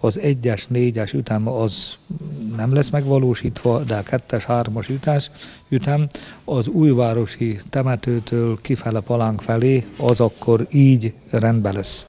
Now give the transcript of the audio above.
az egyes, négyes ütem az nem lesz megvalósítva, de a kettes, hármas ütás, ütem az újvárosi temetőtől kifele palánk felé, az akkor így rendben lesz.